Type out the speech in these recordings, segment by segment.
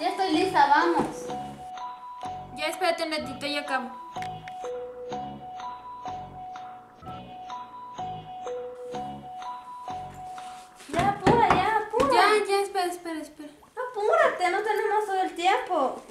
Ya estoy lista, vamos. Ya espérate un ratito y acabo. Ya apura, ya apura. Ya, ya, espera, espera, espera. Apúrate, no tenemos todo el tiempo.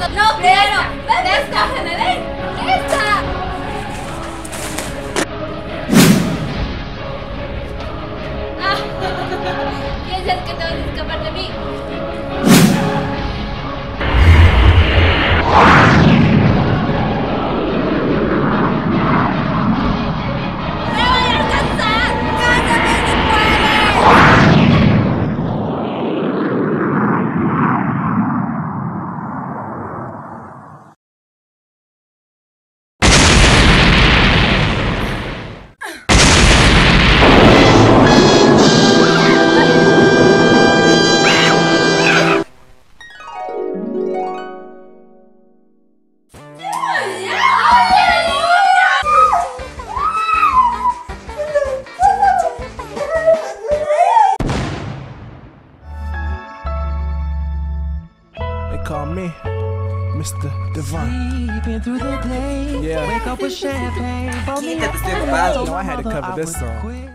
No, no, claro. Esta, Janelén. Esta. ¿Piensas que te vas a escapar de mí? call me Mr. Divine. Yeah. Wake up with champagne. For me, I had to cover this song.